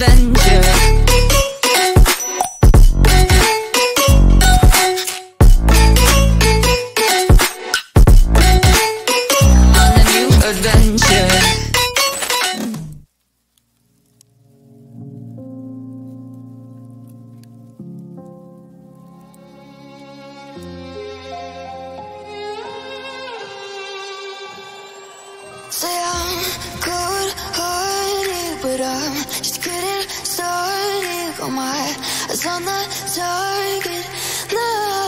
adventure. Say I'm good my eyes on the target. No,